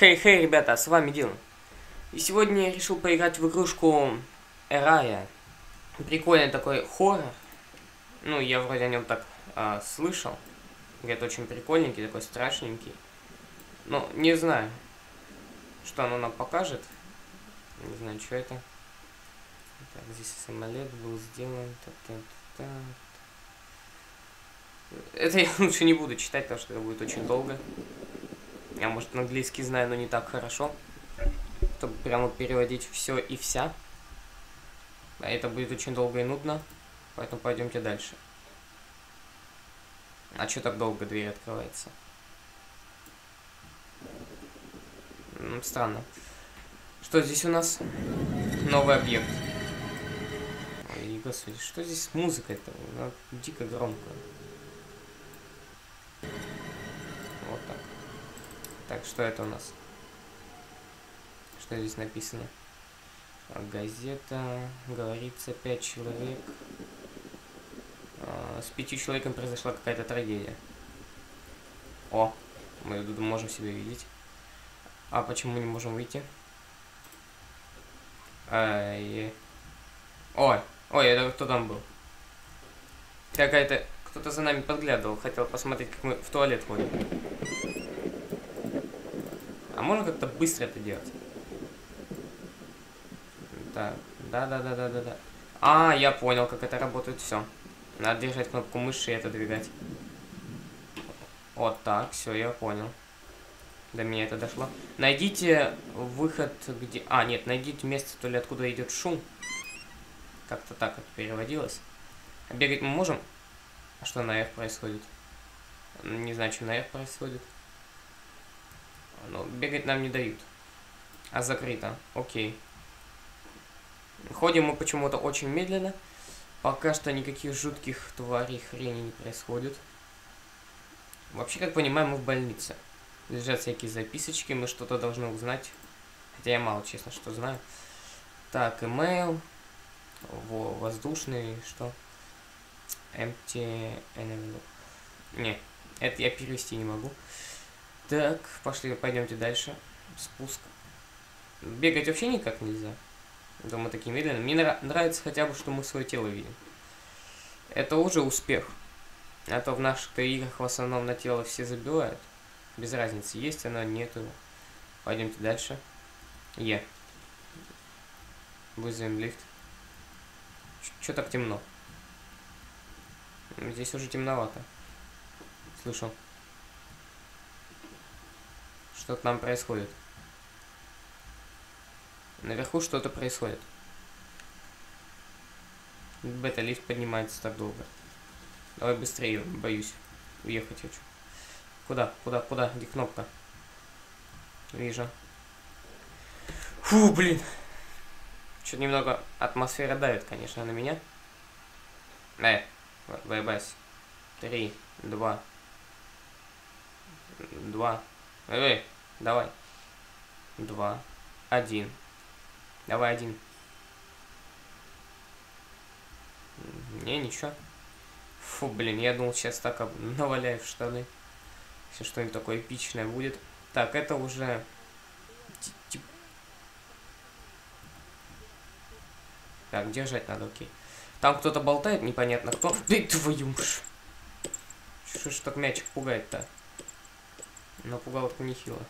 Хей-хей, ребята, с вами Дилан. И сегодня я решил поиграть в игрушку Эрая. Прикольный такой хоррор. Ну, я вроде о нем так а, слышал. Говорят, очень прикольненький, такой страшненький. Но не знаю, что оно нам покажет. Не знаю, что это. Так, здесь самолет был сделан. Так, так, так. Это я лучше не буду читать, потому что это будет очень долго. Я, может, английский знаю, но не так хорошо. Чтобы прямо переводить все и вся. А это будет очень долго и нудно. Поэтому пойдемте дальше. А что так долго дверь открывается? Странно. Что здесь у нас? Новый объект. Ой, господи, что здесь с музыкой-то? Дико громкая. Так, что это у нас? Что здесь написано? Газета. Говорится, пять человек. А, с пятью человеком произошла какая-то трагедия. О, мы тут можем себя видеть. А почему не можем выйти? Ай. Ой, ой, это кто там был? Какая-то... Кто-то за нами подглядывал, хотел посмотреть, как мы в туалет ходим. А можно как-то быстро это делать? Так, да-да-да-да-да-да. А, я понял, как это работает, все. Надо держать кнопку мыши и это двигать. Вот так, все, я понял. До меня это дошло. Найдите выход, где... А, нет, найдите место, то ли откуда идет шум. Как-то так это переводилось. Бегать мы можем? А что на F происходит? Не знаю, что на F происходит. Но бегать нам не дают. А закрыто. Окей. Ходим мы почему-то очень медленно. Пока что никаких жутких тварей хрени не происходит. Вообще, как понимаем, мы в больнице. Лежат всякие записочки, мы что-то должны узнать. Хотя я мало, честно, что знаю. Так, email. Во, воздушный, что? Empty. Не, это я перевести не могу. Так, пошли, пойдемте дальше. Спуск. Бегать вообще никак нельзя. Да мы такие медленные. Мне нра нравится хотя бы, что мы свое тело видим. Это уже успех. А то в наших играх в основном на тело все забивают. Без разницы, есть оно, нету. Пойдемте дальше. Е. Вызовем лифт. Что так темно? Здесь уже темновато. Слышу. Что-то нам происходит. Наверху что-то происходит. Бета-лифт поднимается так долго. Давай быстрее, боюсь. Уехать хочу. Куда? Куда? Куда? Где кнопка? Вижу. Фу, блин. Что-то немного атмосфера давит, конечно, на меня. Э, ВБС. Три, два. Два. Эй, давай. Два. Один. Давай один. Не, ничего. Фу, блин, я думал, сейчас так наваляю в штаны. Если что-нибудь такое эпичное будет. Так, это уже... Так, держать надо, окей. Там кто-то болтает, непонятно кто. Да твою ж. Что ж так мячик пугает-то? Напугал это нехило.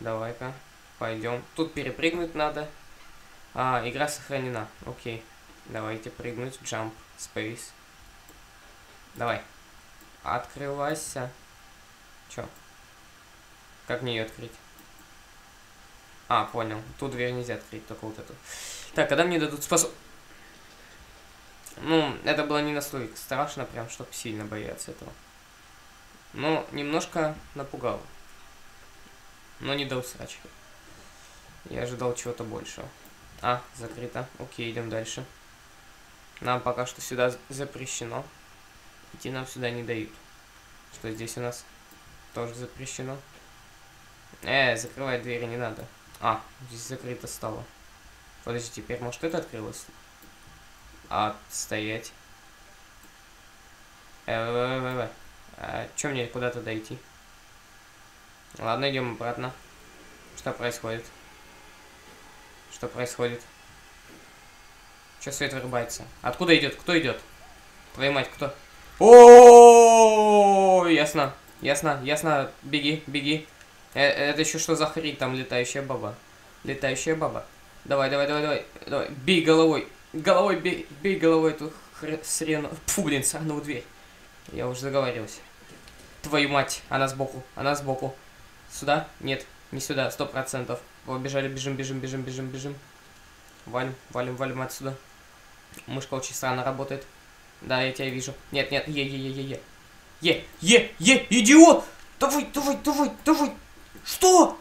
Давай-ка, пойдем. Тут перепрыгнуть надо. А, игра сохранена. Окей. Давайте прыгнуть. Jump. Space. Давай. Открывайся. Чё? Как мне ее открыть? А, понял. Ту дверь нельзя открыть, только вот эту. Так, когда мне дадут способ... Ну, это было не настолько страшно, прям, чтобы сильно бояться этого. Но немножко напугал. Но не дал срачки. Я ожидал чего-то большего. А, закрыто. Окей, идем дальше. Нам пока что сюда запрещено. Идти нам сюда не дают. Что здесь у нас? Тоже запрещено. Э, закрывать двери не надо. А, здесь закрыто стало. Подожди, теперь может это открылось? Отстоять. Э, э, э, э, э. А, Чем мне куда-то дойти? Ладно, идем обратно. Что происходит? Что происходит? Че свет вырубается? Откуда идет? Кто идет? Твою мать, кто? О, ясно, ясно, ясно. Беги, беги. Э, это еще что за хрень там летающая баба? Летающая баба. Давай, давай, давай, давай, давай. Бей головой. Головой бей, бей головой эту хр... срену. Фу, блин, сраную дверь. Я уже заговаривался. Твою мать, она сбоку, она сбоку. Сюда? Нет, не сюда, сто процентов. Побежали, бежим, бежим, бежим, бежим, бежим. Валим, валим, валим отсюда. Мышка очень странно работает. Да, я тебя вижу. Нет, нет, е, е, е, е, идиот! Давай, давай, давай, давай. Что?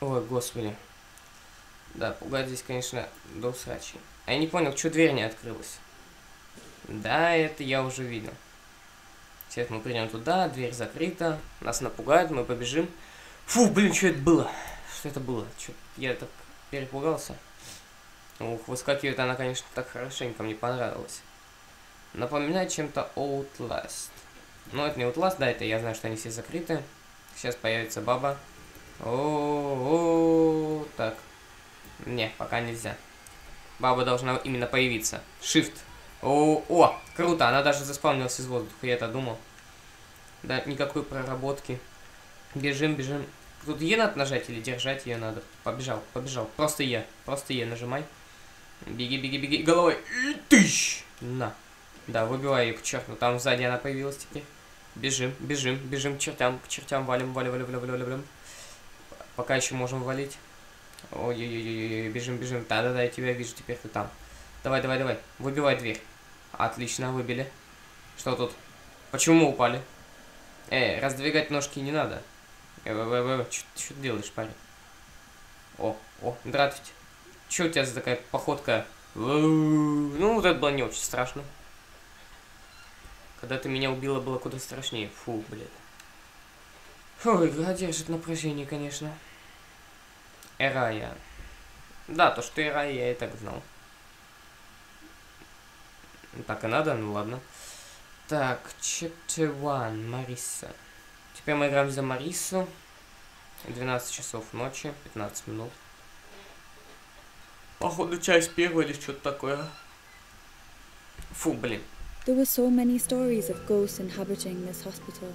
Ой, господи. Да, пугать здесь, конечно, до усрачи. А я не понял, что дверь не открылась. Да, это я уже видел. Сейчас мы придем туда, дверь закрыта, нас напугают, мы побежим. Фу, блин, что это было? Что это было? Чё, я так перепугался. Ух, выскакивает она, конечно, так хорошенько, мне понравилось. Напоминает чем-то Outlast. Но это не Outlast, да, это я знаю, что они все закрыты. Сейчас появится баба. О, -о, -о, так. Не, пока нельзя. Баба должна именно появиться. Shift. О, о, круто, она даже заспавнилась из воздуха, я это думал. Да, никакой проработки. Бежим, бежим. Тут Е надо нажать или держать ее надо? Побежал, побежал. Просто Е, просто Е нажимай. Беги, беги, беги, головой. Тыщ! На. Да, выбивай ее к черту. Там сзади она появилась теперь. Бежим, бежим, бежим к чертям, к чертям валим, валим, валим, валим, валим, валим. Пока еще можем валить. Ой-ой-ой, бежим, бежим. Да-да-да, я тебя вижу, теперь ты там. Давай, давай, давай. Выбивай дверь. Отлично, выбили. Что тут? Почему мы упали? Эй, раздвигать ножки не надо. Э, что ты делаешь, парень? О, о, здравствуйте. Че у тебя за такая походка? Ну, вот это было не очень страшно. Когда ты меня убила, было куда страшнее. Фу, блядь. Фу, игра держит напряжение, конечно. Эрая. Да, то, что Эрая, я и так знал. Так и надо, ну ладно. Так, chapter 1, Мариса. Теперь мы играем за Марису. 12 часов ночи, 15 минут. Походу, часть первая или что-то такое. Фу, блин. There were so many stories of ghosts inhabiting this hospital.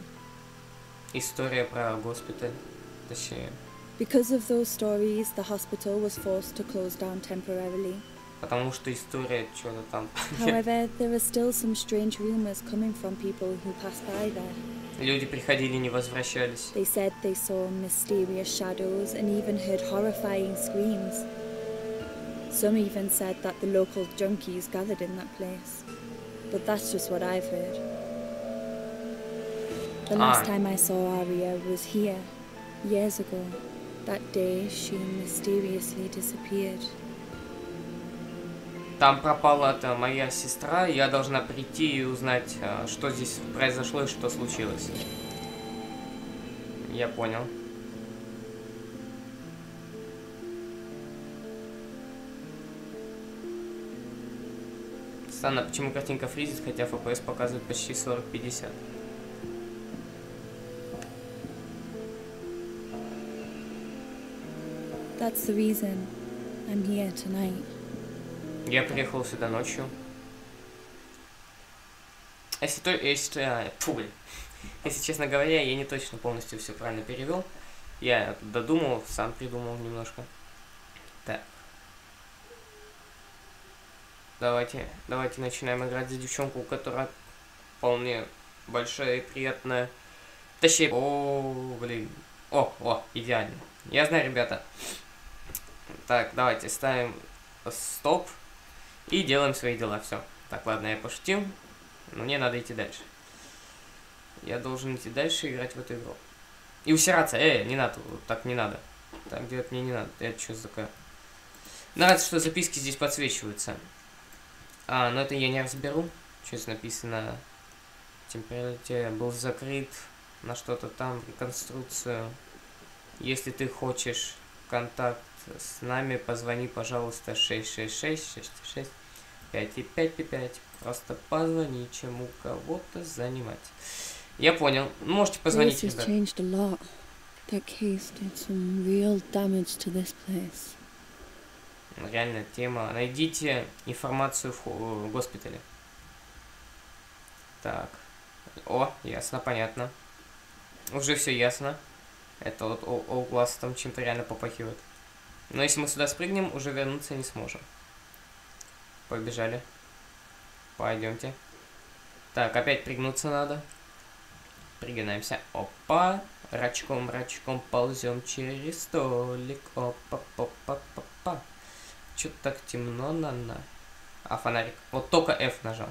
История про госпиталь. Точнее. Because of those stories, the hospital was forced to close down temporarily. Потому что история что-то там. However, there are still some strange rumors coming from people who pass by there. Люди приходили, не возвращались. They said they saw mysterious shadows and even heard horrifying screams. Some even said that the local junkies gathered in that place. But that's just what I've heard. The last Ah. time I saw Aria was here, years ago. That day she mysteriously disappeared. Там пропала эта моя сестра, я должна прийти и узнать, а, что здесь произошло и что случилось. Я понял. Странно, почему картинка фризит, хотя FPS показывает почти 40-50. That's the reason I'm here tonight. Я приехал сюда ночью. Если то, если, а, фу. Если честно говоря, я не точно полностью все правильно перевел. Я додумал, сам придумал немножко. Так. Давайте, давайте начинаем играть за девчонку, которая вполне большая и приятная. Точнее, о, блин. О, о, идеально. Я знаю, ребята. Так, давайте ставим стоп. И делаем свои дела. Все. Так, ладно, я пошутил. Но мне надо идти дальше. Я должен идти дальше играть в эту игру. И усираться. Э, не надо. Вот так не надо. Так делать мне не надо. Это что за такое? Нравится, что записки здесь подсвечиваются. А, но это я не разберу. Что здесь написано? Температура был закрыт на что-то там, реконструкцию. Если ты хочешь контакт с нами, позвони, пожалуйста, 666 66 5 и 5 и 5. Просто позвони, чем у кого-то занимать. Я понял. Можете позвонить, Place has ребят. changed a lot. That case did some real damage to this place. Реальная тема. Найдите информацию в, госпитале. Так. О, ясно, понятно. Уже все ясно. Это вот All Glass там чем-то реально попахивает. Но если мы сюда спрыгнем, уже вернуться не сможем. Побежали. Пойдемте. Так, опять пригнуться надо. Пригинаемся. Опа. Рачком, рачком ползем через столик. Опа, опа, опа. Что-то так темно на на. А фонарик. Вот только F нажал.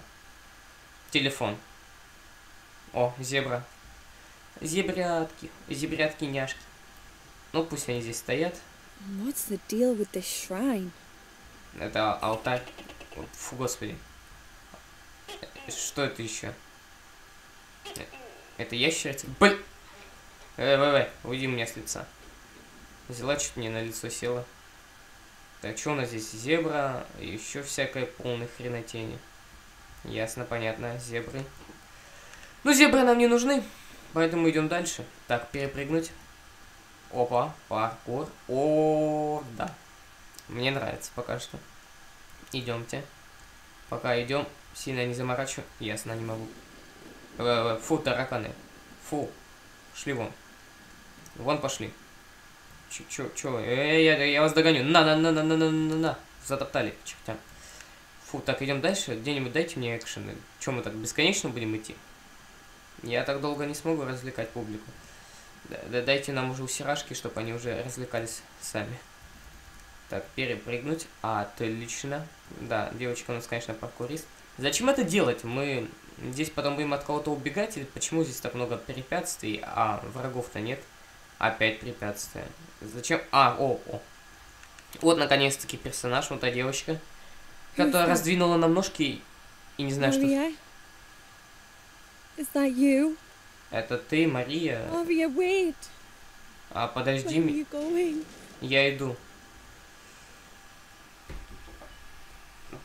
Телефон. О, зебра. Зебрятки. Зебрятки няшки. Ну, пусть они здесь стоят. What's the deal with this shrine? Это алтарь. Фу, господи. Что это еще? Это ящерица? Блин! Э, э, э, уйди мне с лица. Взяла, чуть мне на лицо села. Так, что у нас здесь? Зебра, еще всякая полная хренотени. Ясно, понятно, зебры. Ну, зебры нам не нужны, поэтому идем дальше. Так, перепрыгнуть. Опа, паркур. О, да. Мне нравится пока что. Идемте. Пока идем, сильно не заморачиваю. Ясно, не могу. Э, Фу, тараканы. Фу. Шли вон. Вон пошли. Чё, чё, чё? Эй, я, я вас догоню. На, на, на, на, на, на, на, на. Затоптали, чертям. Фу, так, идем дальше. Где-нибудь дайте мне экшены. Чем мы так бесконечно будем идти? Я так долго не смогу развлекать публику. Да, да дайте нам уже усирашки, чтобы они уже развлекались сами. Так, перепрыгнуть. Отлично. Да, девочка у нас, конечно, паркурист. Зачем это делать? Мы здесь потом будем от кого-то убегать? Или почему здесь так много препятствий, а врагов-то нет? Опять препятствия. Зачем? А, о, о. Вот, наконец-таки, персонаж, вот та девочка, которая раздвинула нам ножки и не знаю, что... Aria? Is that you? Это ты, Мария. Aria, wait! А, подожди, going? я иду.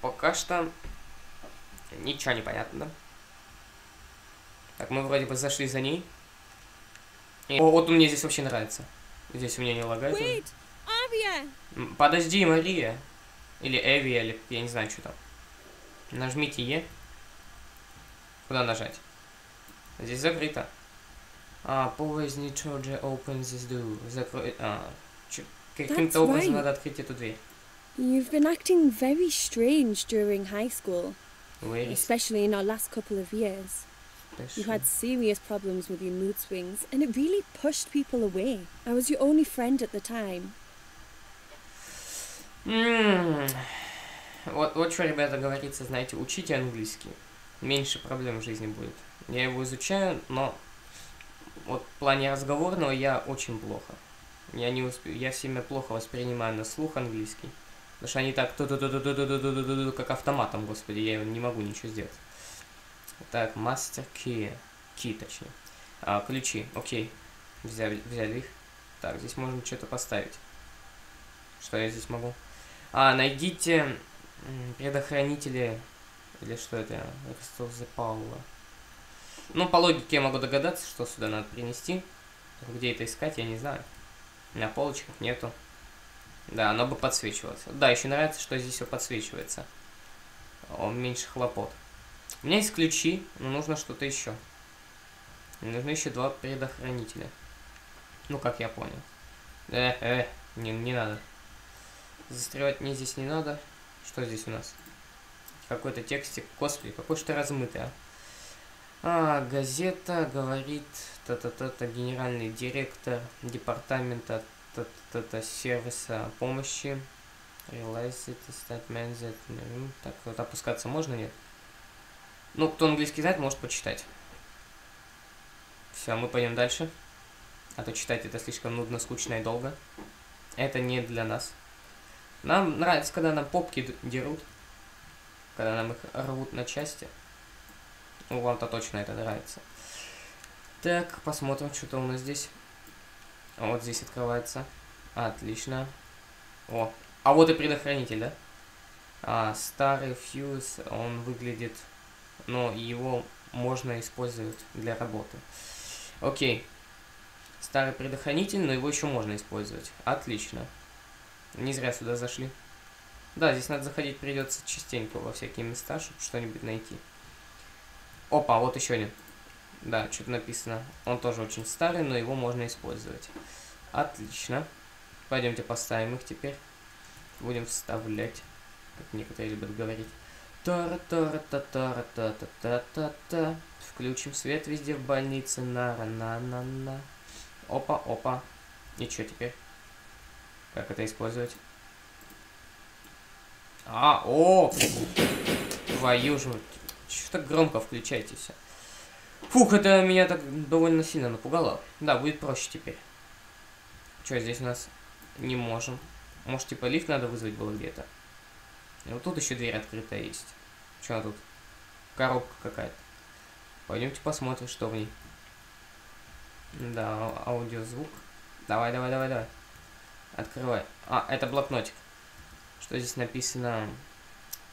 Пока что ничего не понятно. Так, мы вроде бы зашли за ней. И- О, вот мне здесь вообще нравится. Здесь у меня не лагает. Wait! Подожди, Мария. Или Эви, или я не знаю, что там. Нажмите Е. Куда нажать? Здесь закрыто. А, always need to open this door. Закрой... А, чё- каким-то That's образом right. надо открыть эту дверь. You've been acting very strange during high school, Very especially in our last couple of years. You special. had serious problems with your mood swings, and it really pushed people away. I was your only friend at the time. М, Вот, вот что, ребята, говорится, знаете, учите английский. Меньше проблем в жизни будет. Я его изучаю, но вот в плане разговорного я очень плохо. Я не усп... я всеми плохо воспринимаю на слух английский. Потому что они так как автоматом, господи, я не могу ничего сделать. Так, мастер ки. Ки, точнее. А, ключи, окей. Взяли, взяли их. Так, здесь можно что-то поставить. Что я здесь могу? А, найдите предохранители... Или что это? Crystal the Power. Ну, по логике я могу догадаться, что сюда надо принести. Где это искать, я не знаю. На полочках нету. Да, оно бы подсвечивалось. Да, еще нравится, что здесь все подсвечивается. О, меньше хлопот. У меня есть ключи, но нужно что-то еще. Мне нужны еще два предохранителя. Ну, как я понял. Э, э, не, не надо. Застревать мне здесь не надо. Что здесь у нас? Какой-то текстик. Господи, какой ты размытый, а. А, газета говорит, та-та-та-та, генеральный директор департамента та-та-та сервиса помощи. Realize it, statement that... м, Так, вот опускаться можно, нет? Ну, кто английский знает, может почитать. Все, мы пойдем дальше. А то читать это слишком нудно, скучно и долго. Это не для нас. Нам нравится, когда нам попки дерут. Когда нам их рвут на части. Ну, вам-то точно это нравится. Так, посмотрим, что-то у нас здесь. Вот здесь открывается. Отлично. О, а вот и предохранитель, да? А, старый фьюз, он выглядит... Но его можно использовать для работы. Окей. Старый предохранитель, но его еще можно использовать. Отлично. Не зря сюда зашли. Да, здесь надо заходить придется частенько во всякие места, чтобы что-нибудь найти. Опа, вот еще один. Да, что-то написано. Он тоже очень старый, но его можно использовать. Отлично. Пойдемте поставим их теперь. Будем вставлять, как некоторые любят говорить. тара тара та тара та та та та та Включим свет везде в больнице. на на на на Опа, опа. И что теперь? Как это использовать? А, о! Твою же... Что так громко включайтесь? Фух, это меня так довольно сильно напугало. Да, будет проще теперь. Что здесь у нас? Не можем. Может, типа лифт надо вызвать было где-то? Вот тут еще дверь открытая есть. Что тут? Коробка какая-то. Пойдемте посмотрим, что в ней. Да, аудиозвук. Давай, давай, давай, давай. Открывай. А, это блокнотик. Что здесь написано?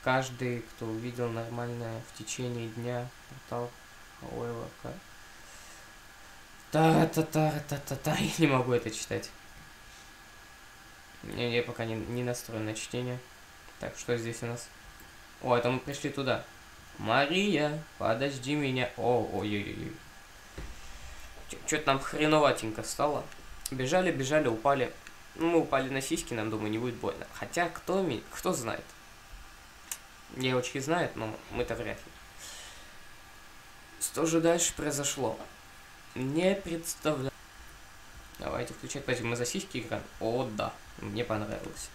Каждый, кто увидел нормальное в течение дня, портал ОЛК. Та-та-та-та-та-та. Я не могу это читать. Я, я пока не, не настроен на чтение. Так, что здесь у нас? О, это мы пришли туда. Мария, подожди меня. О, ой-ой-ой. Что-то нам хреноватенько стало. Бежали, бежали, упали. Ну, мы упали на сиськи, нам, думаю, не будет больно. Хотя, кто, кто знает. Девочки знают, но мы-то вряд ли. Что же дальше произошло? Не представляю. Давайте включать. Подожди, мы за сиськи играем? О, да. Мне понравилось.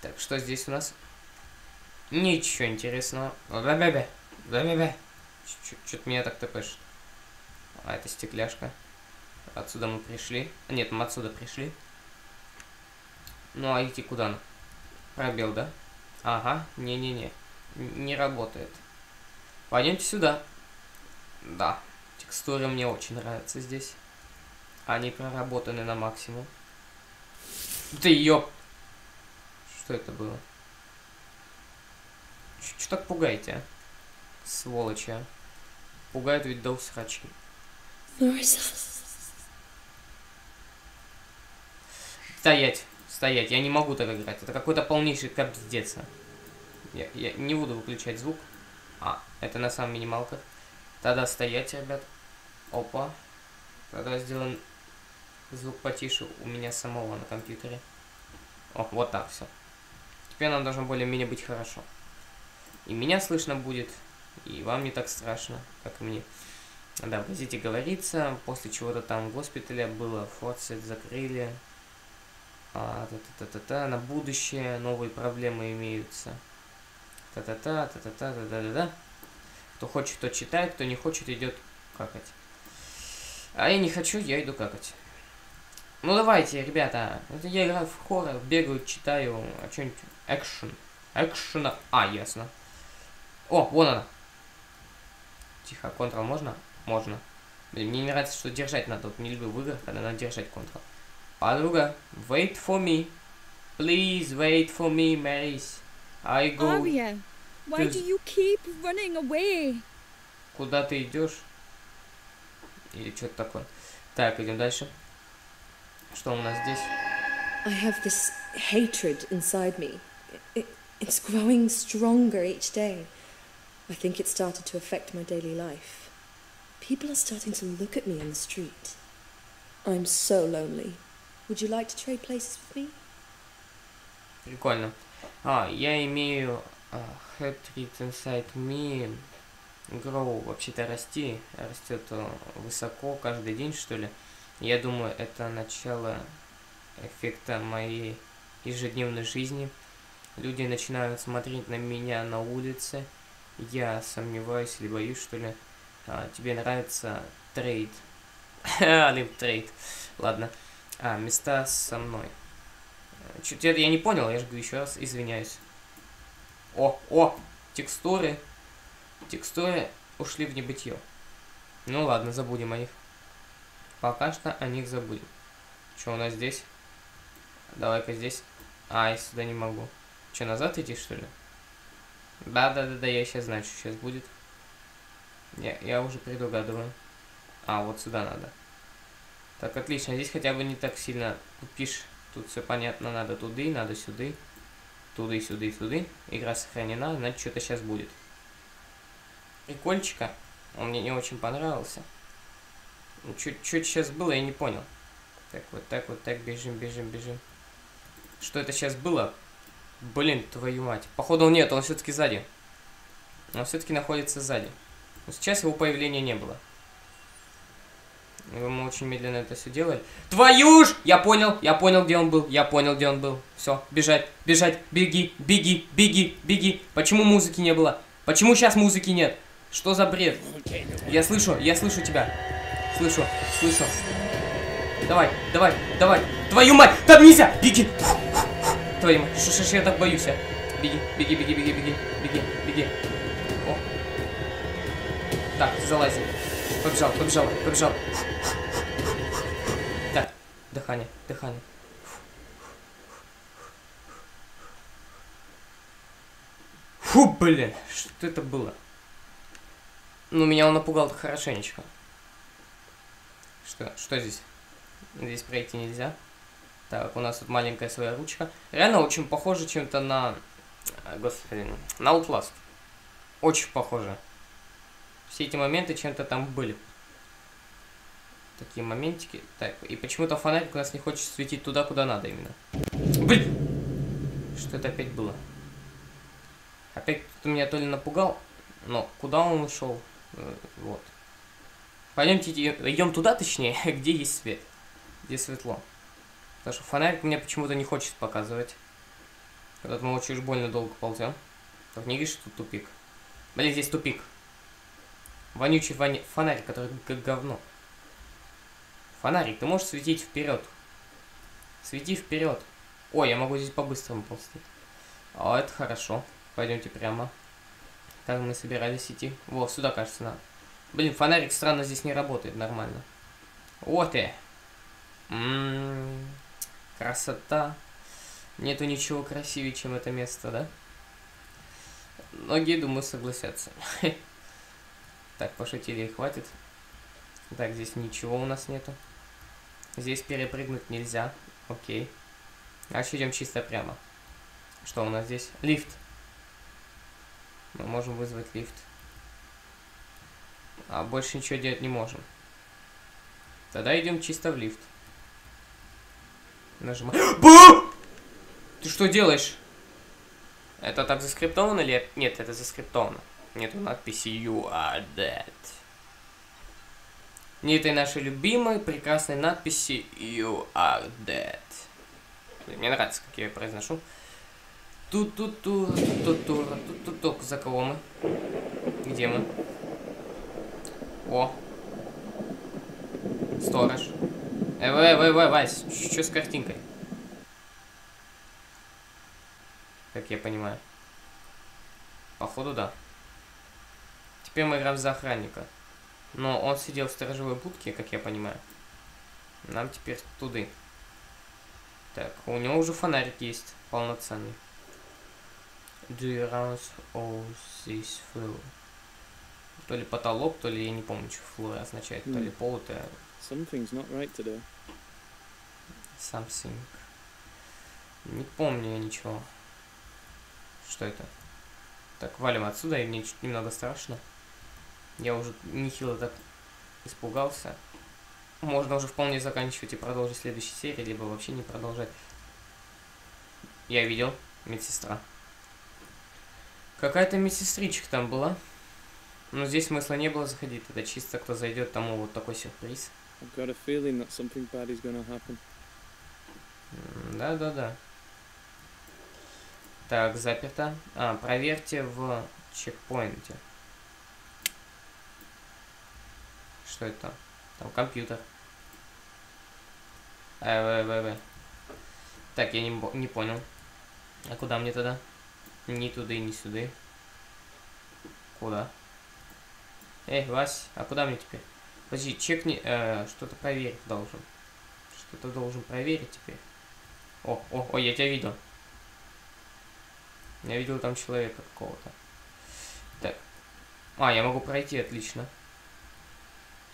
Так, что здесь у нас? Ничего интересного. Бля-бля-бля. Бля-бля-бля. Что-то меня так тпшит. А, это стекляшка. Отсюда мы пришли. Нет, мы отсюда пришли. Ну, а идти куда? Пробел, да? Ага, не-не-не. Не работает. Пойдемте сюда. Да, текстуры мне очень нравятся здесь. Они проработаны на максимум. Да ёп! Что это было? Что так пугаете, а? Сволочи, а. Пугают ведь до усрачки. Стоять, стоять, я не могу так играть. Это какой-то полнейший капздец. Я, я не буду выключать звук. А, это на самом минималках. Тогда стоять, ребят. Опа. Тогда сделаем звук потише у меня самого на компьютере. О, вот так все. Теперь нам должно более-менее быть хорошо. И меня слышно будет, и вам не так страшно, как и мне. Да, в говорится, после чего-то там в госпитале было, Форсет закрыли, а, та -та -та -та -та, на будущее новые проблемы имеются. Та-та-та, та-та-та, та-та-та. Кто хочет, тот читает, кто не хочет, идет какать. А я не хочу, я иду какать. Ну давайте, ребята. Это я играю в хоррор, бегаю, читаю, а что-нибудь экшен. Экшена. А, ясно. О, вон она. Тихо, контрол можно? Можно. Блин, мне не нравится, что держать надо. Вот не люблю в играх, когда надо держать контрол. Подруга, wait for me. Please wait for me, Marys. I go... Aria, why do you keep running away? Куда ты идешь? Или что-то такое. Так, идем дальше. Что у нас здесь? I have this hatred inside me. It, it's growing stronger each day. I think it started to affect my daily life. People are starting to look at me in the street. I'm so lonely. Would you like to trade places with me? Прикольно. А, я имею uh, hatred inside me. Grow, вообще-то расти. Растет высоко каждый день, что ли. Я думаю, это начало эффекта моей ежедневной жизни. Люди начинают смотреть на меня на улице. Я сомневаюсь или боюсь, что ли. А, тебе нравится трейд. Алим трейд. Ладно. А, места со мной. Чуть я не понял, я же говорю еще раз, извиняюсь. О, о, текстуры. Текстуры ушли в небытие. Ну ладно, забудем о них. Пока что о них забудем. Что у нас здесь? Давай-ка здесь. А, я сюда не могу. Что, назад идти, что ли? Да-да-да-да, я сейчас знаю, что сейчас будет. Я, я уже предугадываю. А, вот сюда надо. Так, отлично. Здесь хотя бы не так сильно тупишь. Тут все понятно. Надо туды, надо сюда. Туды, сюда, сюда. Игра сохранена, значит, что-то сейчас будет. Прикольчика. Он мне не очень понравился. Ну, что сейчас было, я не понял. Так, вот так, вот так, бежим, бежим, бежим. Что это сейчас было? Блин, твою мать. Походу нет, он все-таки сзади. Он все-таки находится сзади. Но сейчас его появления не было. Мы очень медленно это все делали. Твою ж! Я понял, я понял, где он был. Я понял, где он был. Все, бежать, бежать, беги, беги, беги, беги. Почему музыки не было? Почему сейчас музыки нет? Что за бред? Я слышу, я слышу тебя. Слышу, слышу. Давай, давай, давай. Твою мать! Там нельзя! Беги! Твою мать, что ж я так боюсь, а? Беги, беги, беги, беги, беги, беги, беги. О. Так, залазим. Побежал, побежал, побежал. Так, дыхание, дыхание. Фу, блин, что это было? Ну, меня он напугал хорошенечко. Что, что здесь? Здесь пройти нельзя. Так, у нас тут маленькая своя ручка. Реально очень похоже чем-то на... Господи, на Outlast. Очень похоже. Все эти моменты чем-то там были. Такие моментики. Так, и почему-то фонарик у нас не хочет светить туда, куда надо именно. Блин! Что это опять было? Опять кто-то меня то ли напугал, но куда он ушел? Э, вот. Пойдемте, идем туда, точнее, где есть свет. Где светло. Потому что фонарик мне почему-то не хочет показывать. Когда мы очень уж больно долго ползем. Так, не видишь, тут тупик. Блин, здесь тупик. Вонючий вани... фонарик, который как говно. Фонарик, ты можешь светить вперед. Свети вперед. Ой, я могу здесь по-быстрому ползти. А, это хорошо. Пойдемте прямо. Как мы собирались идти. Вот, сюда, кажется, надо. Блин, фонарик странно здесь не работает нормально. Вот и. Ммм, красота. Нету ничего красивее, чем это место, да? Многие, думаю, согласятся. Так, пошутили и хватит. Так, здесь ничего у нас нету. Здесь перепрыгнуть нельзя. Окей. Дальше идем чисто прямо. Что у нас здесь? Лифт. Мы можем вызвать лифт. А больше ничего делать не можем. Тогда идем чисто в лифт. Нажимаем. Бу! Ты что делаешь? Это так заскриптовано или... Нет, это заскриптовано. Нету надписи You are dead. Нет этой нашей любимой прекрасной надписи You are dead. Мне нравится, как я ее произношу. Ту-ту-ту, ту-ту-ту, ту-ту-ту. За кого мы? Где мы? О. Сторож. Эй, вай, вай, вай, Вась, что с картинкой? Как я понимаю. Походу, да. Теперь мы играем за охранника. Но он сидел в сторожевой будке, как я понимаю. Нам теперь туды. Так, у него уже фонарик есть, полноценный. Do you rouse all this floor? То ли потолок, то ли я не помню, что floor означает, mm. то ли пол это... Something's not right today. Something. Не помню я ничего. Что это? Так, валим отсюда, и мне чуть немного страшно. Я уже нехило так испугался. Можно уже вполне заканчивать и продолжить следующей серии, либо вообще не продолжать. Я видел медсестра. Какая-то медсестричка там была. Но здесь смысла не было заходить, это чисто кто зайдет, тому вот такой сюрприз. Да, да, да. Так, заперто. А, проверьте в чекпоинте. Что это? Там компьютер. Э, в, в, в. Так, я не, не понял. А куда мне тогда? Ни туда, ни сюда. Куда? Эй, Вась, а куда мне теперь? Подожди, чекни, э, что-то проверить должен. Что-то должен проверить теперь. О, о, о, я тебя видел. Я видел там человека какого-то. Так. А, я могу пройти, отлично.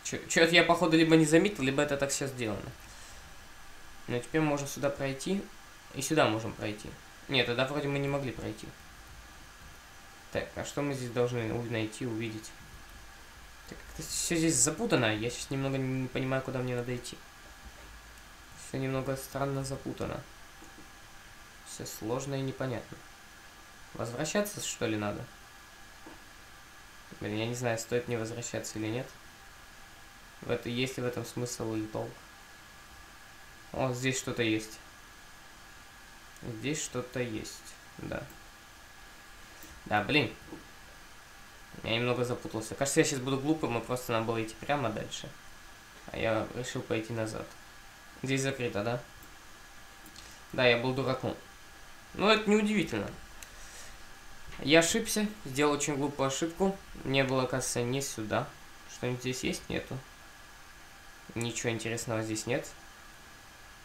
Чё-то я, походу, либо не заметил, либо это так все сделано. Но теперь мы можем сюда пройти. И сюда можем пройти. Нет, тогда вроде мы не могли пройти. Так, а что мы здесь должны найти, увидеть? Так, как-то все здесь запутано. Я сейчас немного не понимаю, куда мне надо идти. Все немного странно запутано. Все сложно и непонятно. Возвращаться, что ли, надо? Блин, я не знаю, стоит мне возвращаться или нет. В это, есть ли в этом смысл и толк? О, здесь что-то есть. Здесь что-то есть, да. Да, блин. Я немного запутался. Кажется, я сейчас буду глупым, и просто нам было идти прямо дальше. А я решил пойти назад. Здесь закрыто, да? Да, я был дураком. Ну, это неудивительно. Я ошибся, сделал очень глупую ошибку. Мне было, кажется, не сюда. Что-нибудь здесь есть? Нету. Ничего интересного здесь нет.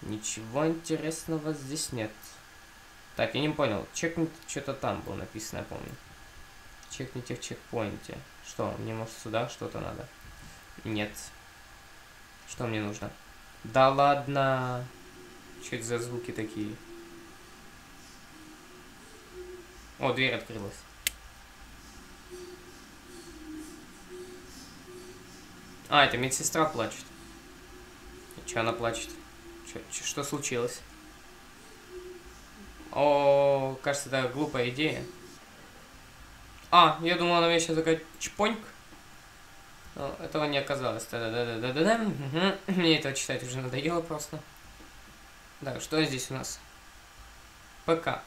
Ничего интересного здесь нет. Так, я не понял. Чекнуть что-то там было написано, я помню. Чекните в чекпоинте. Что, мне может сюда что-то надо? Нет. Что мне нужно? Да ладно. Что это за звуки такие? О, дверь открылась. А, это медсестра плачет. Че она плачет? Че, че, что случилось? О, кажется, это глупая идея. А, я думал, она меня сейчас такая чпоньк. Но этого не оказалось. Да-да-да-да-да-да. Угу. Мне это читать уже надоело просто. Да, что здесь у нас? ПК.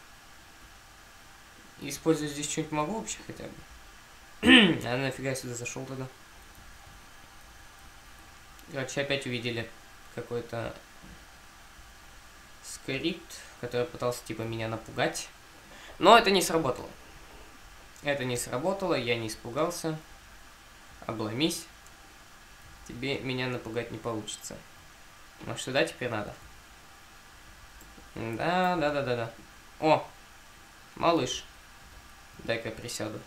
Использовать здесь что-нибудь могу вообще хотя бы? а нафига я сюда зашел тогда? Короче, опять увидели какой-то скрипт, который пытался типа меня напугать. Но это не сработало. Это не сработало, я не испугался. Обломись. Тебе меня напугать не получится. Ну что, да, теперь надо? Да, да, да, да, да. О, малыш. Дай-ка присяду.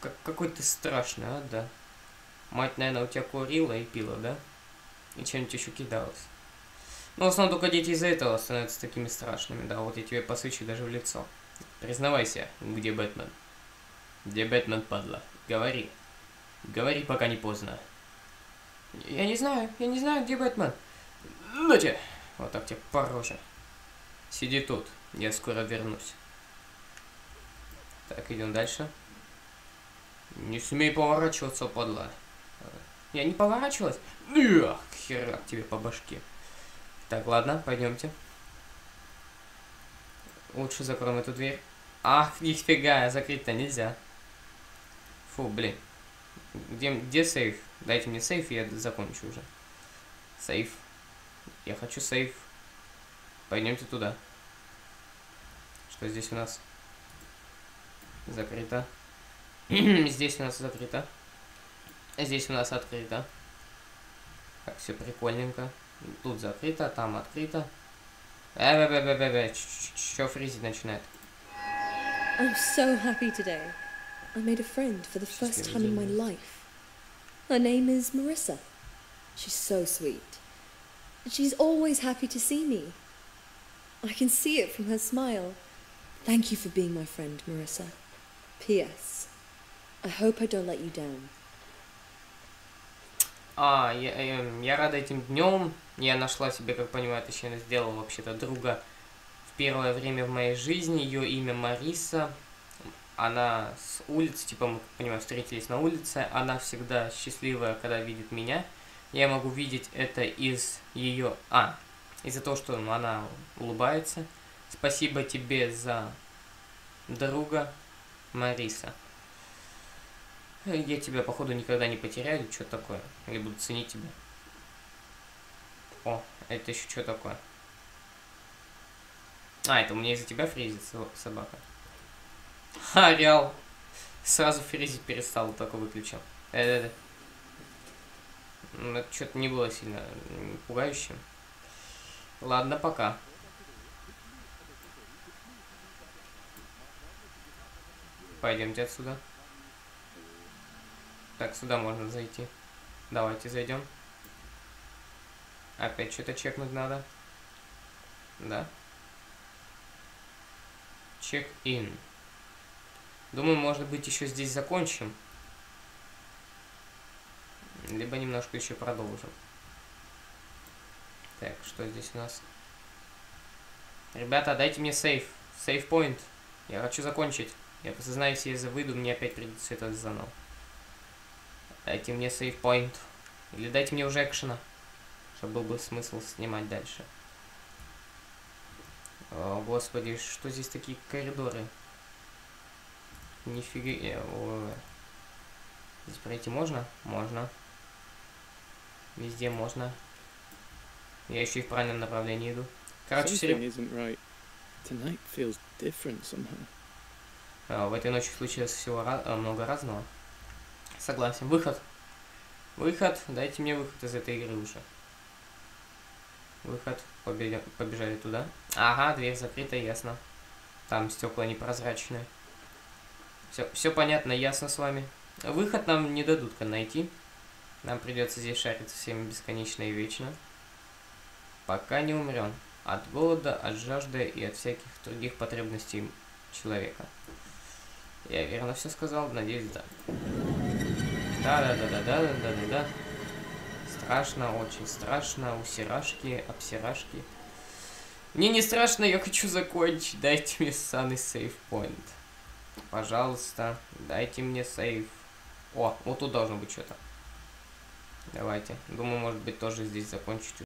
Как, какой ты страшный, а, да. Мать, наверное, у тебя курила и пила, да? И чем-нибудь еще кидалась. Ну, в основном только дети из-за этого становятся такими страшными, да. Вот я тебе посвечу даже в лицо. Признавайся, где Бэтмен? Где Бэтмен, падла? Говори. Говори, пока не поздно. Я не знаю, я не знаю, где Бэтмен. Ну тебе. Вот так тебе по роже. Сиди тут, я скоро вернусь. Так, идем дальше. Не смей поворачиваться, падла. Я не поворачивалась? Эх, херак тебе по башке. Так, ладно, пойдемте. Лучше закроем эту дверь. Ах, нифига, закрыть-то нельзя. Фу, блин. Где, где сейф? Дайте мне сейф, я закончу уже. Сейф. Я хочу сейф. Пойдемте туда. Что здесь у нас? Закрыто. здесь у нас закрыто. Здесь у нас открыто. Как все прикольненько. Тут закрыто, там открыто. Э, бе бе бе бе Что фризить начинает? I'm so happy today. I made a friend for the first time in my life. Her name is Marissa. She's so sweet. She's always happy to see me. I can see it from her smile. Thank you for being my friend, Marissa. P.S. I hope I don't let you down. А, я, я, я рада этим днем. Я нашла себе, как понимаю, точнее, сделала вообще-то друга в первое время в моей жизни. Ее имя Мариса. Она с улицы, типа, мы, как понимаю, встретились на улице. Она всегда счастливая, когда видит меня. Я могу видеть это из ее... А, из-за того, что ну, она улыбается. Спасибо тебе за друга Мариса. Я тебя, походу, никогда не потеряю, или что такое? Или буду ценить тебя. О, это еще что такое? А, это у меня из-за тебя фризит собака. Ха. Сразу фризить перестал, только выключил. Это, это. Ну, это что-то не было сильно пугающим. Ладно, пока. Пойдемте отсюда. Так, сюда можно зайти. Давайте зайдем. Опять что-то чекнуть надо. Да. Чек-ин. Думаю, может быть, еще здесь закончим. Либо немножко еще продолжим. Так, что здесь у нас? Ребята, дайте мне сейф. Сейф point. Я хочу закончить. Я просто если я выйду, мне опять придется это заново. Дайте мне сейф point. Или дайте мне уже экшена. Чтобы был бы смысл снимать дальше. О, господи, что здесь такие коридоры? Нифига... э, о. Здесь пройти можно? Можно. Везде можно. Я еще и в правильном направлении иду. Короче, isn't right. Feels different somehow. А, в этой ночи случилось всего ра- а, много разного. Согласен. Выход. Выход. Дайте мне выход из этой игры уже. Выход. Побе- побежали туда. Ага, дверь закрыта, ясно. Там стекла непрозрачные. Все, все понятно, ясно с вами. Выход нам не дадут-ка найти. Нам придется здесь шариться всеми бесконечно и вечно. Пока не умрем. От голода, от жажды и от всяких других потребностей человека. Я верно все сказал? Надеюсь, да. Да-да-да-да-да-да-да-да. Страшно, очень страшно. Усирашки, обсирашки. Мне не страшно, я хочу закончить. Дайте мне ссаный сейф-поинт. Пожалуйста, дайте мне сейф. О, вот тут должно быть что-то. Давайте. Думаю, может быть, тоже здесь закончить